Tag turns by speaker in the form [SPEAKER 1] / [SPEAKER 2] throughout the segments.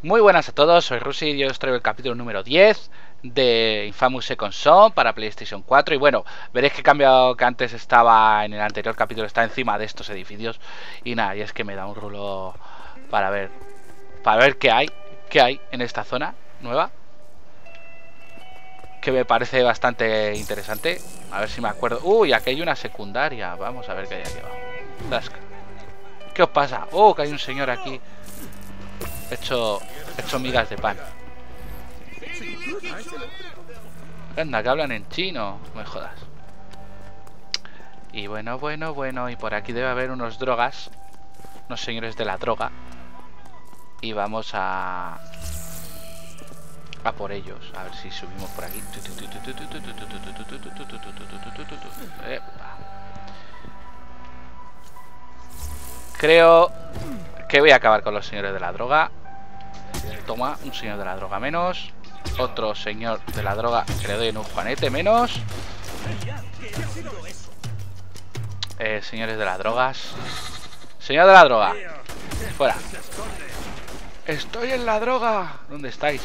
[SPEAKER 1] Muy buenas a todos, soy Rusi y yo os traigo el capítulo número 10 de Infamous Second Son para PlayStation 4 y bueno, veréis que he cambiado que antes estaba en el anterior capítulo, está encima de estos edificios y nada, y es que me da un rulo para ver para ver qué hay, qué hay en esta zona nueva que me parece bastante interesante, a ver si me acuerdo. Uy, aquí hay una secundaria, vamos a ver qué hay aquí. ¿Qué os pasa? Oh, que hay un señor aquí hecho, hecho migas de pan. Anda, que hablan en chino. me jodas. Y bueno, bueno, bueno. Y por aquí debe haber unos drogas. Unos señores de la droga. Y vamos a... A por ellos. A ver si subimos por aquí. Creo que voy a acabar con los señores de la droga. Un señor de la droga menos. Otro señor de la droga que le doy en un juanete menos. Eh, señores de las drogas. Señor de la droga. Fuera. Estoy en la droga. ¿Dónde estáis?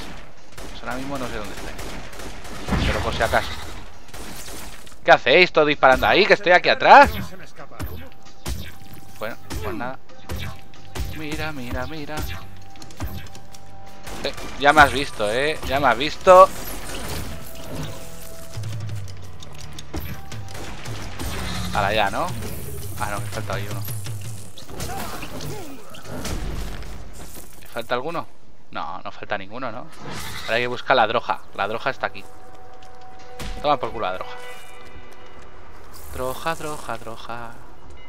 [SPEAKER 1] Pues ahora mismo no sé dónde estáis. Pero por si acaso. ¿Qué hacéis? ¿Todo disparando ahí? ¿Que estoy aquí atrás? Bueno, pues nada. Mira, mira, mira. Eh, ya me has visto, ¿eh? Ya me has visto. Ahora ya, ¿no? Ah, no, me falta ahí uno. ¿Me falta alguno? No, no falta ninguno, ¿no? Ahora hay que buscar la droga. La droga está aquí. Toma por culo la droga. Droga, droga, droga.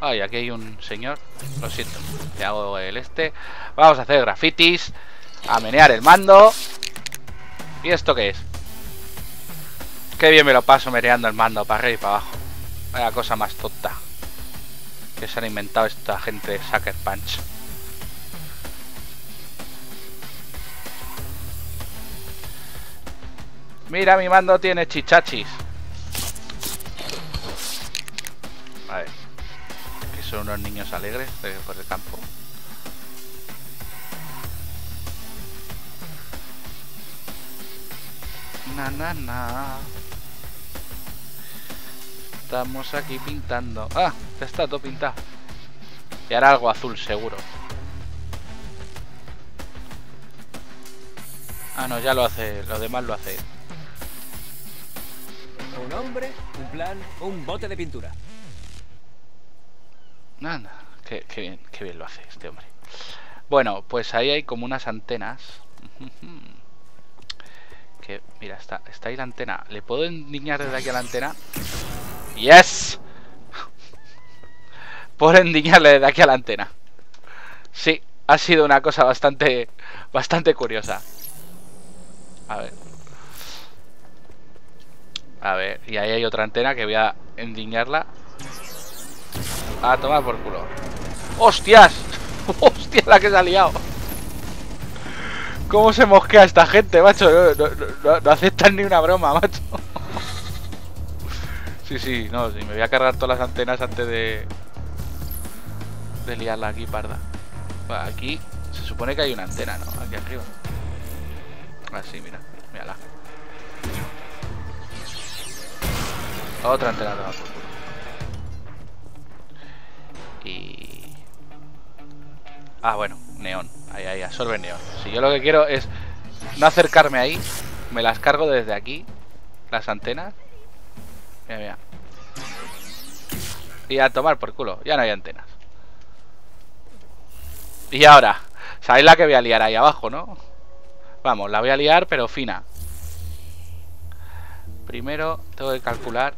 [SPEAKER 1] Ay, aquí hay un señor. Lo siento. Le hago el este. Vamos a hacer grafitis. A menear el mando. ¿Y esto qué es? Qué bien me lo paso meneando el mando para arriba y para abajo. Vaya cosa más tonta. Que se han inventado esta gente de Sucker Punch. Mira, mi mando tiene chichachis. A ver son unos niños alegres por el campo. Na, na, na. Estamos aquí pintando. ¡Ah! Ya está todo pintado. Y ahora algo azul, seguro. Ah, no, ya lo hace. Lo demás lo hace.
[SPEAKER 2] Un hombre, un plan, un bote de pintura.
[SPEAKER 1] Nada, qué, bien, qué bien lo hace este hombre. Bueno, pues ahí hay como unas antenas. Que, mira, está, está ahí la antena. ¿Le puedo endiñar desde aquí a la antena? ¡Yes! Puedo endiñarle desde aquí a la antena. Sí, ha sido una cosa bastante, bastante curiosa. A ver. A ver, y ahí hay otra antena que voy a endiñarla a tomar por culo. ¡Hostias! ¡Hostia la que se ha liado! ¿Cómo se mosquea esta gente, macho? No, aceptan ni una broma, macho. Sí, sí, no, sí, me voy a cargar todas las antenas antes de... De liarla aquí, parda. aquí se supone que hay una antena, ¿no? Aquí arriba. Así, mira, mírala. Otra antena, toma por culo. Y... Ah, bueno, neón. Ahí, ahí, absorbe neón. Si yo lo que quiero es no acercarme ahí, me las cargo desde aquí, las antenas. Mira, mira. Y a tomar por culo, ya no hay antenas. Y ahora, ¿sabéis la que voy a liar ahí abajo, no? Vamos, la voy a liar, pero fina. Primero tengo que calcular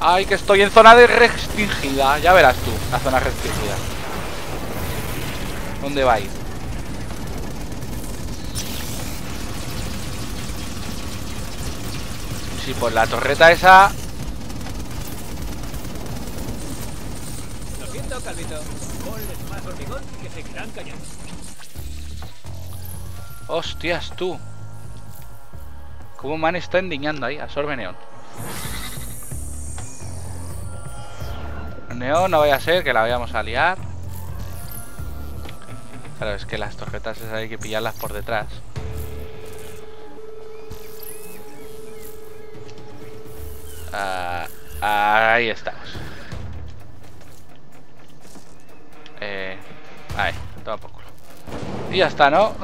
[SPEAKER 1] Ay, que estoy en zona de restringida. Ya verás tú, la zona restringida. ¿Dónde va a ir? Sí, por la torreta esa...
[SPEAKER 2] Lo siento, Calvito. más hormigón que seguirán cañón.
[SPEAKER 1] Hostias, tú. ¿Cómo man está endiñando ahí? Absorbe neón. Neón, no vaya a ser que la vayamos a liar. Claro, es que las torretas esas hay que pillarlas por detrás. Ah, ahí estamos. Eh, ahí, toma por culo. Y ya está, ¿no?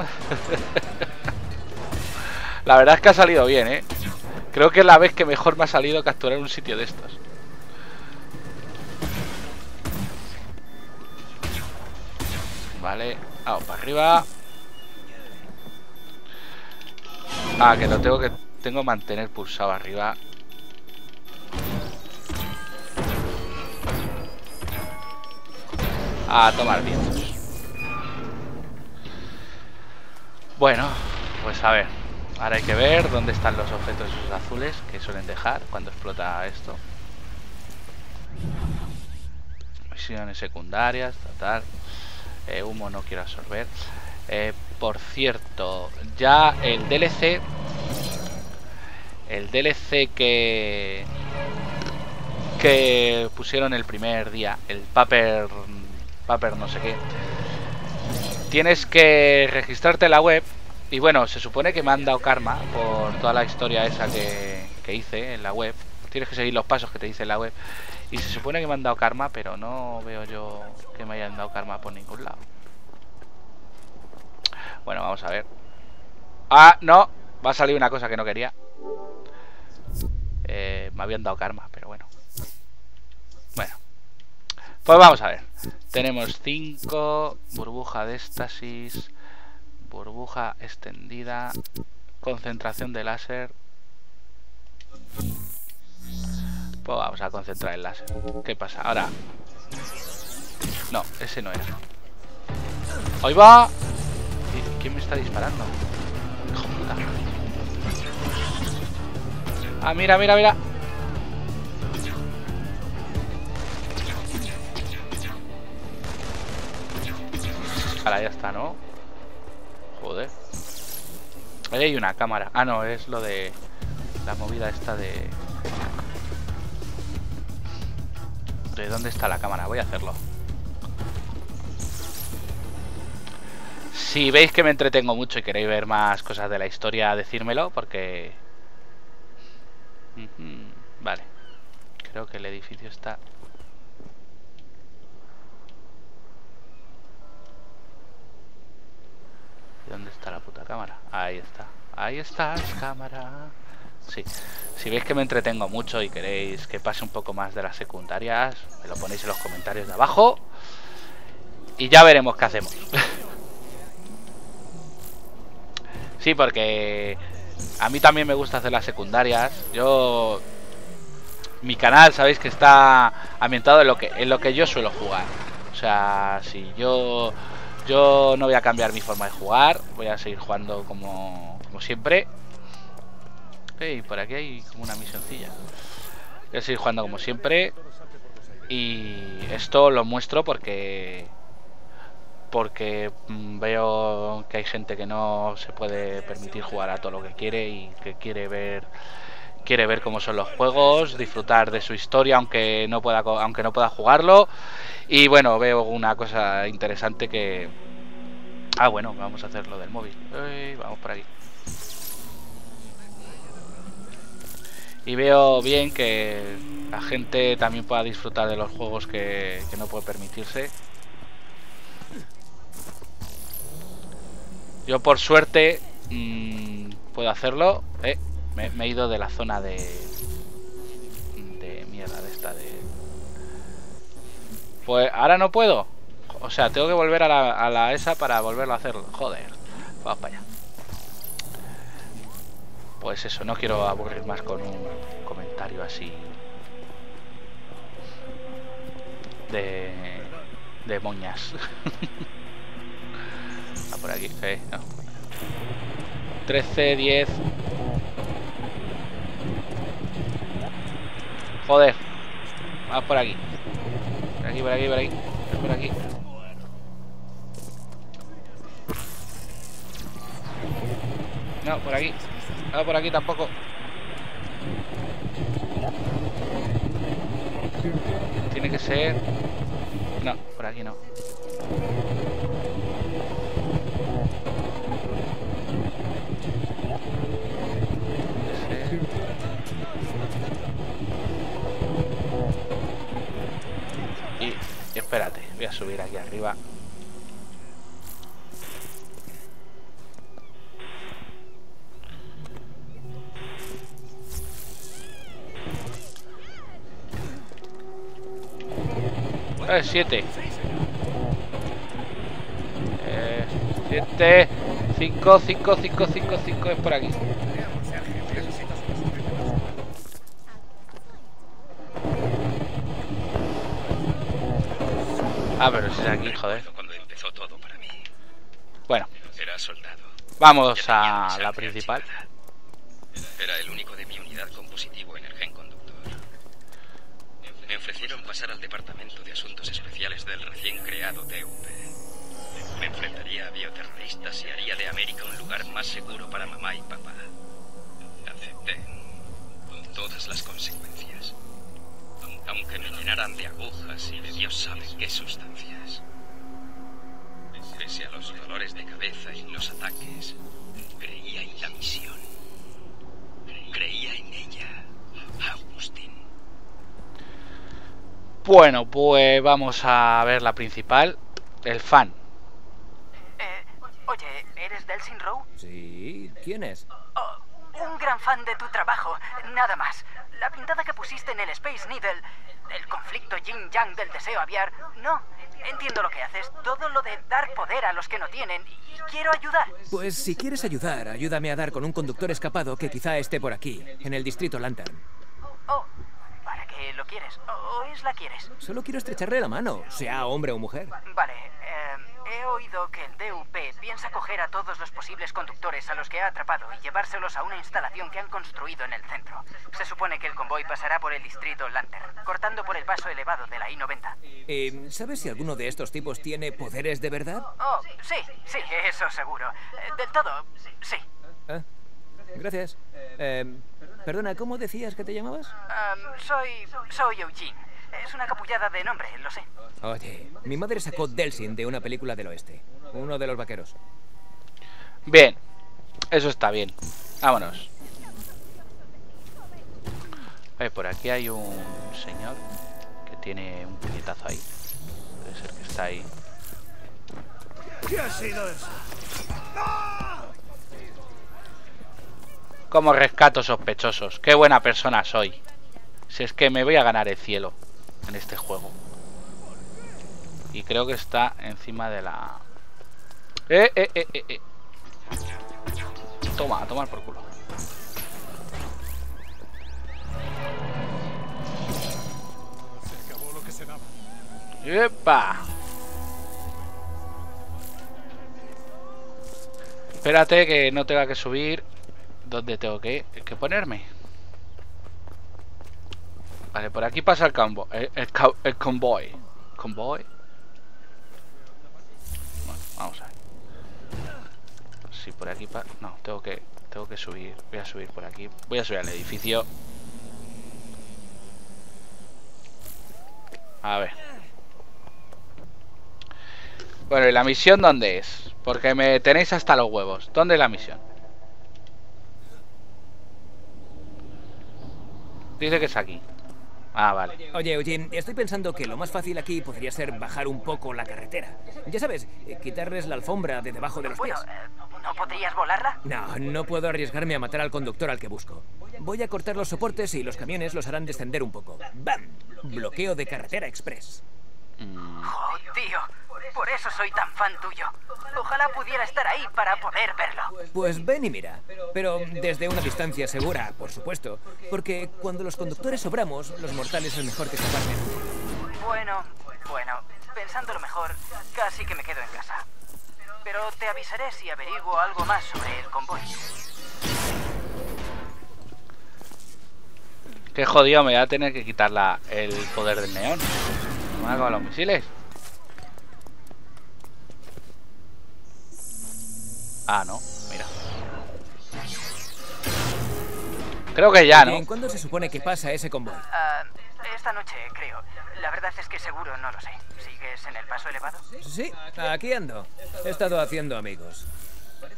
[SPEAKER 1] la verdad es que ha salido bien, ¿eh? Creo que es la vez que mejor me ha salido capturar un sitio de estos. Vale, vamos para arriba. Ah, que lo tengo que tengo que mantener pulsado arriba. A tomar vientos. Bueno, pues a ver. Ahora hay que ver dónde están los objetos esos azules que suelen dejar cuando explota esto. Misiones secundarias, tratar. Eh, humo no quiero absorber. Eh, por cierto, ya el DLC... El DLC que... Que pusieron el primer día, el Paper... Paper no sé qué. Tienes que registrarte en la web. Y bueno, se supone que me han dado karma por toda la historia esa que, que hice en la web. Tienes que seguir los pasos que te dice en la web. Y se supone que me han dado karma, pero no veo yo que me hayan dado karma por ningún lado. Bueno, vamos a ver. Ah, no. Va a salir una cosa que no quería. Eh, me habían dado karma, pero bueno. Bueno. Pues vamos a ver. Tenemos 5. Burbuja de éxtasis. Burbuja extendida. Concentración de láser. Pues vamos a concentrar el láser. ¿Qué pasa? Ahora. No, ese no era. ¡Ahí va! ¿Quién me está disparando? Hijo puta. Ah, mira, mira, mira. Ahora ya está, ¿no? Joder. Ahí hay una cámara. Ah, no, es lo de la movida esta de... ¿De dónde está la cámara? Voy a hacerlo. Si veis que me entretengo mucho y queréis ver más cosas de la historia, decírmelo, porque... Vale. Creo que el edificio está... ¿Dónde está la puta cámara? Ahí está. Ahí está, cámara. Si veis que me entretengo mucho y queréis que pase un poco más de las secundarias, me lo ponéis en los comentarios de abajo. Y ya veremos qué hacemos. sí, porque a mí también me gusta hacer las secundarias. Yo... Mi canal, sabéis que está ambientado en lo que, en lo que yo suelo jugar. O sea, si yo... Yo no voy a cambiar mi forma de jugar. Voy a seguir jugando como, como siempre. Y por aquí hay como una misioncilla. Voy a jugando como siempre. Y esto lo muestro porque porque mm, veo que hay gente que no se puede permitir jugar a todo lo que quiere y que quiere ver quiere ver cómo son los juegos, disfrutar de su historia aunque no pueda aunque no pueda jugarlo y bueno, veo una cosa interesante que Ah, bueno, vamos a hacer lo del móvil. vamos por aquí. Y veo bien que la gente también pueda disfrutar de los juegos que, que no puede permitirse. Yo por suerte mmm, puedo hacerlo. Eh, me, he ido de la zona de... De mierda, de esta de... Pues ahora no puedo. O sea, tengo que volver a la, a la esa para volverlo a hacerlo. Joder. Vamos para allá. Pues eso, no quiero aburrir más con un comentario así... De... De moñas. por aquí. Eh, no. 13, 10. Joder. Vamos por aquí. Por aquí, por aquí, por aquí. Por aquí. No, por aquí. No, por aquí tampoco. Tiene que ser... No, por aquí no. Y espérate, voy a subir aquí arriba Eh, siete. Eh, siete. Cinco, cinco, cinco, cinco, cinco. Es por aquí. Ah, pero si es aquí, joder.
[SPEAKER 3] Cuando empezó todo para mí.
[SPEAKER 1] Bueno,
[SPEAKER 3] Era soldado.
[SPEAKER 1] vamos a la principal.
[SPEAKER 3] Era el único de mi unidad con positivo en el gen conductor. Me ofrecieron pasar al Departamento de Asuntos Especiales del recién creado DUP. Me enfrentaría a bioterroristas y haría de América un lugar más seguro para mamá y papá. Acepté. Con todas las consecuencias. Aunque me llenaran de agujas y de Dios sabe qué sustancias. Pese a los dolores de cabeza y los ataques, creía en la misión. Creía en ella, Agustín.
[SPEAKER 1] Bueno, pues vamos a ver la principal. El fan.
[SPEAKER 4] Eh, oye, ¿eres Delsin Rowe?
[SPEAKER 2] Sí, ¿quién es?
[SPEAKER 4] Oh, un gran fan de tu trabajo, nada más. La pintada que pusiste en el Space Needle, el conflicto yin-yang del deseo aviar, no. Entiendo lo que haces, todo lo de dar poder a los que no tienen, y quiero ayudar.
[SPEAKER 2] Pues si quieres ayudar, ayúdame a dar con un conductor escapado que quizá esté por aquí, en el distrito Lantern.
[SPEAKER 4] Oh, ¿para qué lo quieres? ¿O es la quieres?
[SPEAKER 2] Solo quiero estrecharle la mano, sea hombre o mujer.
[SPEAKER 4] Vale, eh, he oído que el DUP piensa coger a todos los posibles conductores a los que ha atrapado y llevárselos a una instalación que han construido en el centro. Se supone que el convoy pasará por el distrito Lantern, cortando por el paso elevado de la I-90.
[SPEAKER 2] Eh, ¿Sabes si alguno de estos tipos tiene poderes de verdad?
[SPEAKER 4] Oh, sí, sí, eso seguro. Eh, Del todo, sí.
[SPEAKER 2] Ah, gracias. Perdona, ¿cómo decías que te llamabas?
[SPEAKER 4] Am, soy. soy Eugene. Es una capullada de nombre, lo sé.
[SPEAKER 2] Oye, mi madre sacó Delsin de una película del oeste. Uno de los vaqueros.
[SPEAKER 1] Bien. Eso está bien. Vámonos. Por aquí hay un señor que tiene un puñetazo ahí. Puede ser que está ahí.
[SPEAKER 5] ¿Qué ha sido eso?
[SPEAKER 1] Como rescato sospechosos. Qué buena persona soy. Si es que me voy a ganar el cielo en este juego. Y creo que está encima de la... Eh, eh, eh, eh, eh. Toma, a tomar por culo. ¡Epa! Espérate que no tenga que subir. ¿Dónde tengo que, que ponerme? Vale, por aquí pasa el el convoy. ¿Convoy? Bueno, vamos a ver. Si por aquí pasa... No, tengo que, tengo que subir. Voy a subir por aquí. Voy a subir al edificio. A ver. Bueno, ¿y la misión dónde es? Porque me tenéis hasta los huevos. ¿Dónde es la misión? Dice que es aquí. Ah, vale.
[SPEAKER 2] Oye, Eugene, estoy pensando que lo más fácil aquí podría ser bajar un poco la carretera. Ya sabes, eh, quitarles la alfombra de debajo de los pies.
[SPEAKER 4] eh, ¿no podrías volarla?
[SPEAKER 2] No, no puedo arriesgarme a matar al conductor al que busco. Voy a cortar los soportes y los camiones los harán descender un poco. ¡Bam! Bloqueo de carretera express.
[SPEAKER 1] Mm,
[SPEAKER 4] Oh, tío. Por eso soy tan fan tuyo. Ojalá pudiera estar ahí para poder verlo.
[SPEAKER 2] Pues ven y mira. Pero desde una distancia segura, por supuesto. Porque cuando los conductores sobramos, los mortales es mejor que se aparten.
[SPEAKER 4] Bueno, bueno, pensándolo mejor, casi que me quedo en casa. Pero te avisaré si averiguo algo más sobre el convoy.
[SPEAKER 1] Qué jodido, me voy a tener que quitar la, el poder del neón. Me van a acabar los misiles. Ah, no, mira. Creo que ya, ¿no?
[SPEAKER 2] ¿En cuándo se supone que pasa ese convoy?
[SPEAKER 4] Ah, esta noche, creo. La verdad es que seguro no lo sé. ¿Sigues en el paso elevado?
[SPEAKER 2] Sí, aquí ando. He estado haciendo amigos.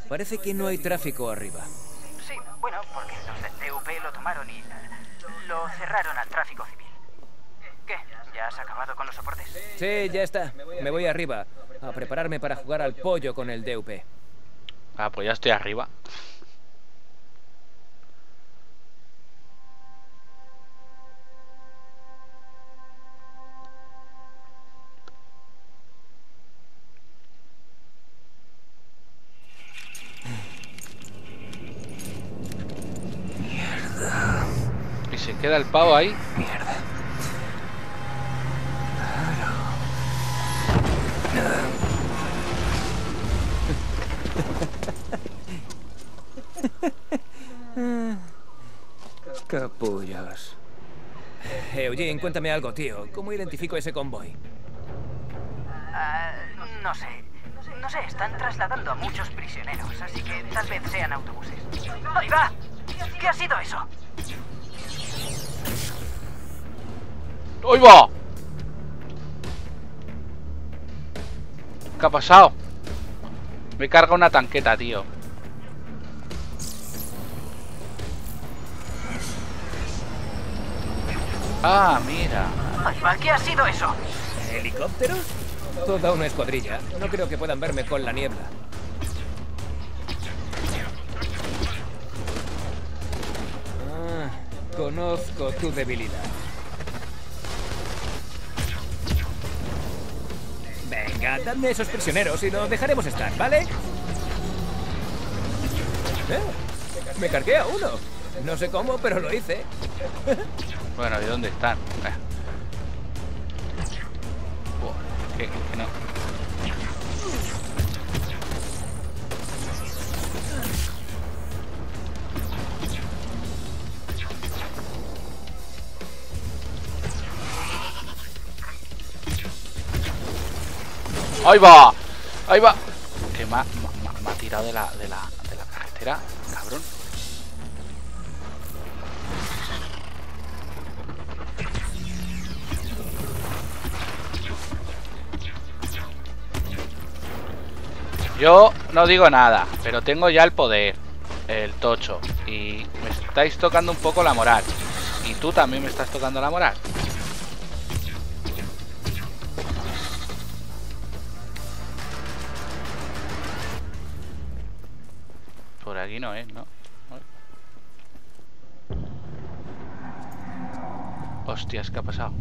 [SPEAKER 2] Parece que no hay tráfico arriba.
[SPEAKER 4] Sí, bueno, porque los del TUP lo tomaron y eh, lo cerraron al tráfico civil. ¿Qué? ¿Ya has acabado con los soportes?
[SPEAKER 2] Sí, ya está. Me voy arriba a prepararme para jugar al pollo con el DUP.
[SPEAKER 1] Ah, pues ya estoy arriba. Y se queda el pavo ahí.
[SPEAKER 2] Mierda. Eugene, cuéntame algo, tío. ¿Cómo identifico ese convoy?
[SPEAKER 4] Ah, no sé. No sé, están trasladando a muchos prisioneros, así que tal vez sean autobuses. ¡Ahí va! ¿Qué ha sido eso?
[SPEAKER 1] ¡Uy, va! ¿Qué ha pasado? Me carga una tanqueta, tío. Ah, mira.
[SPEAKER 4] ¿Qué ha sido eso?
[SPEAKER 2] ¿Helicópteros? Toda una escuadrilla. No creo que puedan verme con la niebla. Ah, conozco tu debilidad. Venga, dadme esos prisioneros y los dejaremos estar, ¿vale? Eh, me cargué a uno. No sé cómo, pero lo hice.
[SPEAKER 1] Bueno, ¿y dónde están? Eh. Buah, que, que no. ¡Ahí va! ¡Ahí va! Que me ha- me ha tirado de la, de, la, de la carretera, Yo no digo nada, pero tengo ya el poder, el tocho. Y me estáis tocando un poco la moral. Y tú también me estás tocando la moral. Por aquí no es, ¿no? Hostias, ¿qué ha pasado?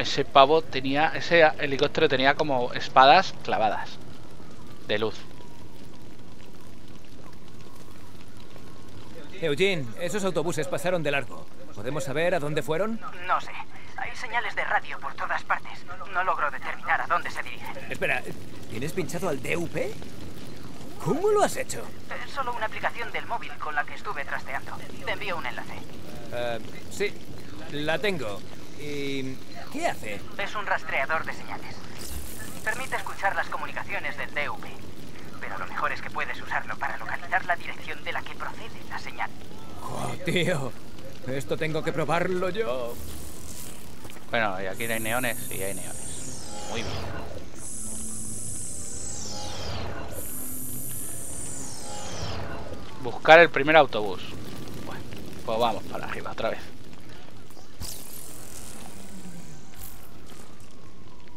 [SPEAKER 1] Ese pavo tenía, ese helicóptero tenía como espadas clavadas de luz.
[SPEAKER 2] Eugene, esos autobuses pasaron de largo. ¿Podemos saber a dónde fueron?
[SPEAKER 4] No sé. Hay señales de radio por todas partes. No logro determinar a dónde se dirigen.
[SPEAKER 2] Espera, ¿tienes pinchado al DUP? ¿Cómo lo has hecho?
[SPEAKER 4] Es solo una aplicación del móvil con la que estuve trasteando. Te envío un enlace.
[SPEAKER 2] Eh, sí, la tengo. ¿Y qué hace?
[SPEAKER 4] Es un rastreador de señales. Permite escuchar las comunicaciones del DUP. Pero lo mejor es que puedes usarlo para localizar la dirección de la que procede la señal.
[SPEAKER 2] Oh, tío, esto tengo que probarlo yo.
[SPEAKER 1] Bueno, y aquí no hay neones, sí hay neones. Muy bien. Buscar el primer autobús. Bueno, pues vamos para arriba otra vez.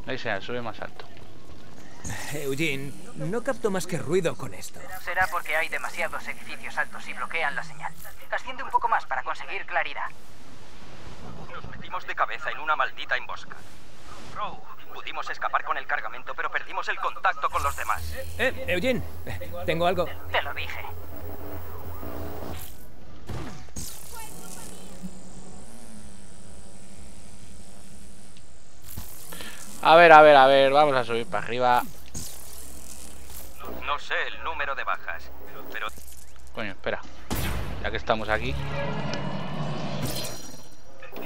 [SPEAKER 1] Ahí se sube más alto.
[SPEAKER 2] Eugene, no capto más que ruido con esto.
[SPEAKER 4] Será porque hay demasiados edificios altos y bloquean la señal. Asciende un poco más para conseguir claridad.
[SPEAKER 3] Nos metimos de cabeza en una maldita emboscada. Row, pudimos escapar con el cargamento, pero perdimos el contacto con los demás.
[SPEAKER 2] Eh, Eugene, eh, tengo algo.
[SPEAKER 4] Te lo dije.
[SPEAKER 1] A ver, a ver, a ver, vamos a subir para arriba.
[SPEAKER 3] No, sé el número de bajas, pero
[SPEAKER 1] Coño, espera. Ya que estamos aquí.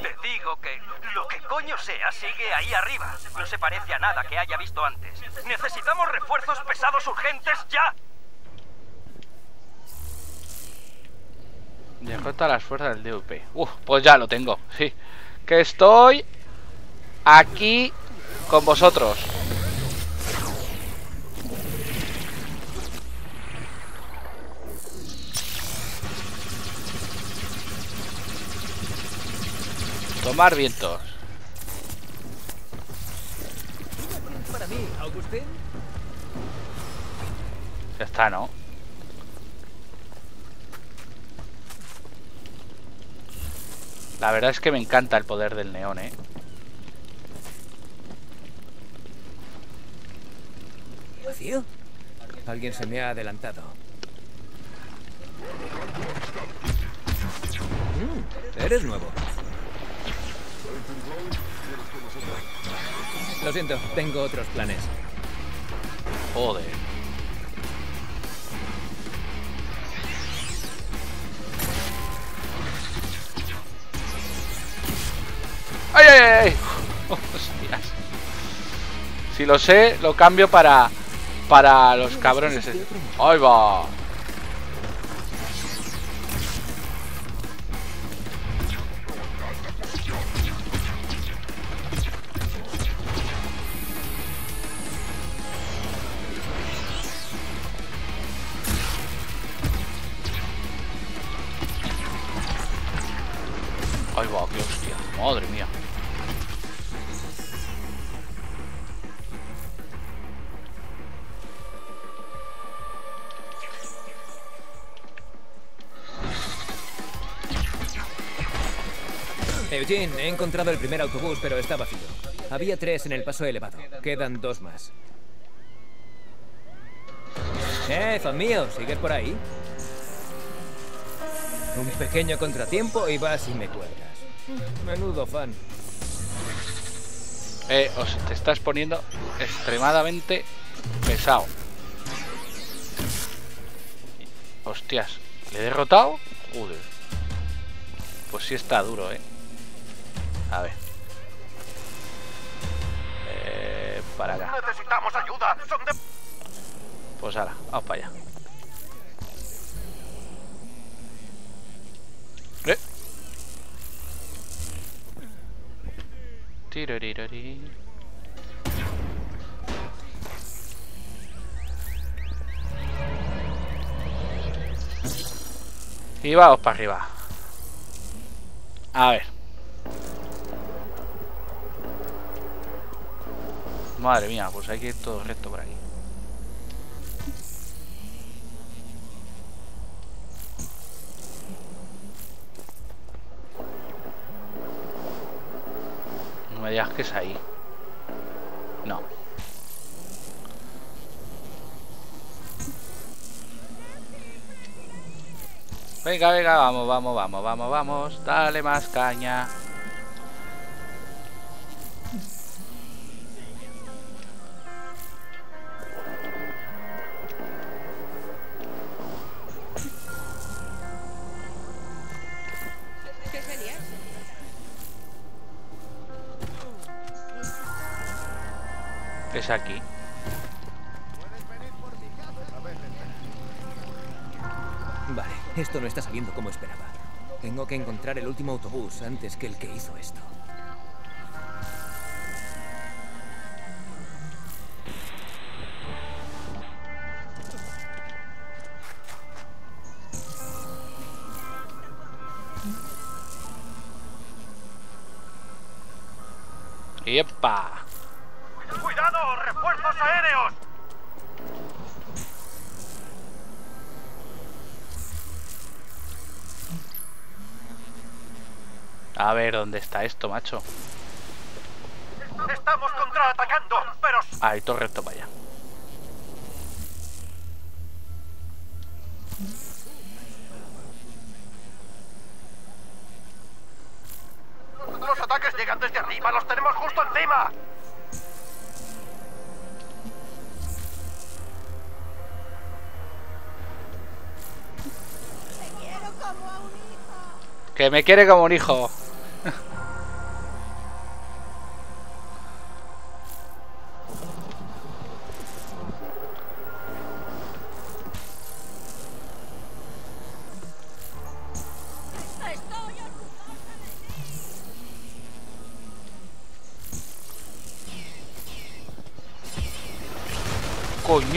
[SPEAKER 3] te digo que lo que coño sea sigue ahí arriba. No se parece a nada que haya visto antes. Necesitamos refuerzos pesados urgentes ya.
[SPEAKER 1] Derrota las fuerzas del DUP. Uf, pues ya lo tengo, sí. Que estoy aquí con vosotros. Tomar vientos.
[SPEAKER 2] Para mí,
[SPEAKER 1] Ya está, ¿no? La verdad es que me encanta el poder del neón, ¿eh?
[SPEAKER 2] ¿Vacío? Alguien se me ha adelantado. Mm, eres nuevo. Lo siento, tengo otros planes.
[SPEAKER 1] Joder. ¡Ay, ay, ay! ay! Hostias. Si lo sé, lo cambio para... Para los cabrones. esos. ¡Ahí va!
[SPEAKER 2] Eugene, he encontrado el primer autobús, pero está vacío. Había tres en el paso elevado. Quedan dos más. Eh, fan mío, ¿sigues por ahí? Un pequeño contratiempo y vas y me cuelgas. Menudo fan.
[SPEAKER 1] Eh, os te estás poniendo extremadamente pesado. Hostias, ¿le he derrotado? Joder. Pues sí está duro, eh. A ver. Eh, para acá.
[SPEAKER 5] Necesitamos ayuda. Son de...
[SPEAKER 1] Pues ahora, vamos para allá. ¿Eh? Y vamos para arriba. A ver. Madre mía, pues hay que ir todo recto por aquí. No me digas que es ahí. No. Venga, venga, vamos, vamos, vamos, vamos, vamos. Dale más caña. Es aquí.
[SPEAKER 2] Vale, esto no está saliendo como esperaba. Tengo que encontrar el último autobús antes que el que hizo esto.
[SPEAKER 1] ¡Epa! A ver, ¿dónde está esto, macho?
[SPEAKER 5] Estamos contraatacando, pero
[SPEAKER 1] Ahí, todo recto para allá.
[SPEAKER 5] los ataques llegan desde arriba. ¡Los tenemos justo encima!
[SPEAKER 6] Te quiero como a un hijo.
[SPEAKER 1] Que me quiere como un hijo.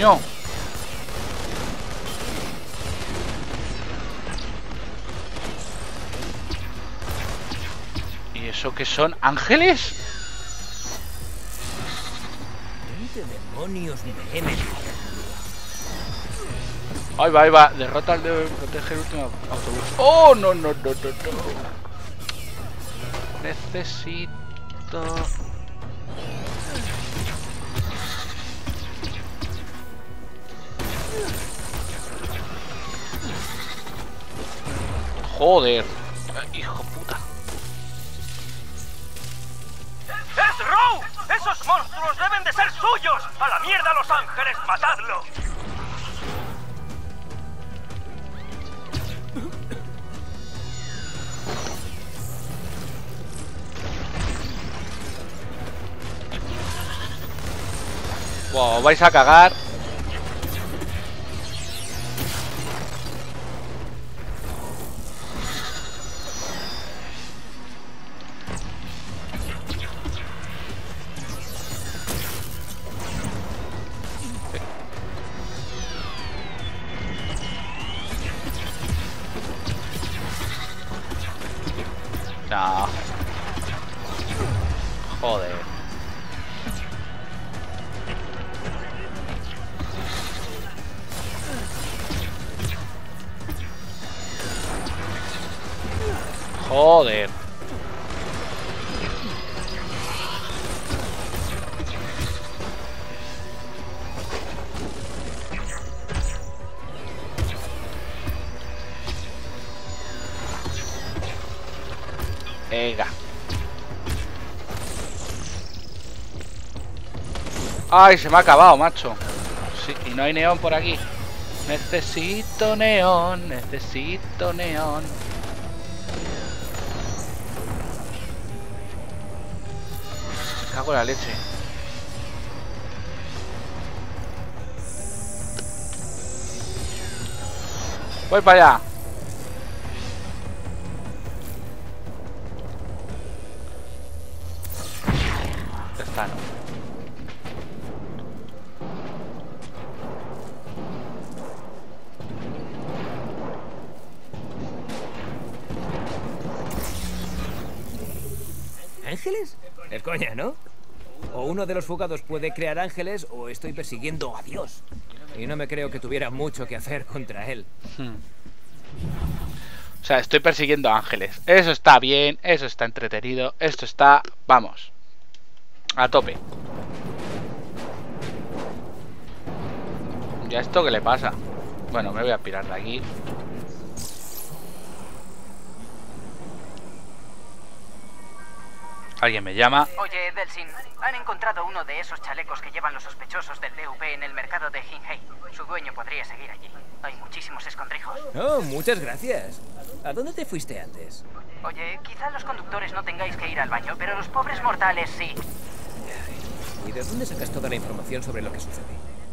[SPEAKER 1] Coño. Y eso qué son? ¿Ángeles? Ahí va, ahí va. Derrota al de proteger el último autobús. ¡Oh, no, no, no, no, no! Necesito... Joder. Hijo puta.
[SPEAKER 5] ¡Es Row! ¡Esos monstruos deben de ser suyos! ¡A la mierda, Los Ángeles! ¡Matadlo!
[SPEAKER 1] Wow, vais a cagar. No. Joder. Joder. Ay, se me ha acabado, macho. Sí, y no hay neón por aquí. Necesito neón, necesito neón. Me cago en la leche. Voy para allá.
[SPEAKER 2] Fugados puede crear ángeles o estoy persiguiendo a Dios. Y no me creo que tuviera mucho que hacer contra él.
[SPEAKER 1] O sea, estoy persiguiendo a ángeles. Eso está bien, eso está entretenido. Esto está, vamos, a tope. ¿Y a esto qué le pasa? Bueno, me voy a pirar de aquí. Alguien me llama.
[SPEAKER 4] Oye, Delsin, han encontrado uno de esos chalecos que llevan los sospechosos del DUP en el mercado de Hinhei. Su dueño podría seguir allí. Hay muchísimos escondrijos.
[SPEAKER 2] Oh, muchas gracias. ¿A dónde te fuiste antes?
[SPEAKER 4] Oye, quizá los conductores no tengáis que ir al baño, pero los pobres mortales sí.
[SPEAKER 2] ¿Y de dónde sacas toda la información sobre lo que sucede?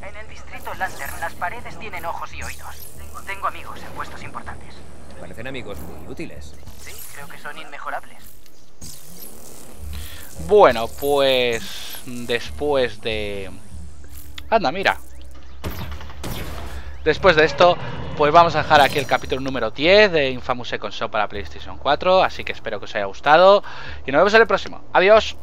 [SPEAKER 4] En el distrito Lantern las paredes tienen ojos y oídos. Tengo amigos en puestos importantes.
[SPEAKER 2] Parecen amigos muy útiles.
[SPEAKER 4] Sí, creo que son inmejorables.
[SPEAKER 1] Bueno, pues después de... Anda, mira. Después de esto, pues vamos a dejar aquí el capítulo número 10 de Infamous Second Show para PlayStation 4. Así que espero que os haya gustado. Y nos vemos en el próximo. Adiós.